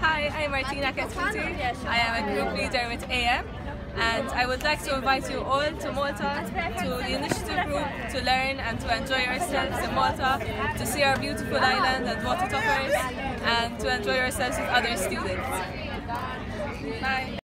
Hi, I'm Martina Ketfuti. I am a group leader with AM and I would like to invite you all to Malta, to the initiative group, to learn and to enjoy yourselves in Malta, to see our beautiful island and water towers, and to enjoy yourselves with other students. Bye.